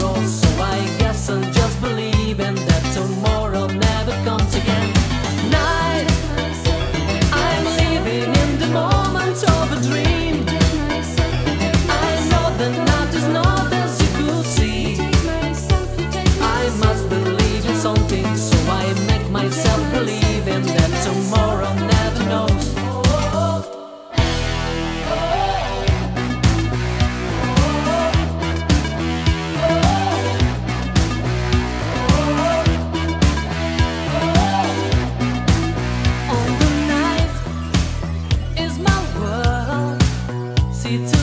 so I City life,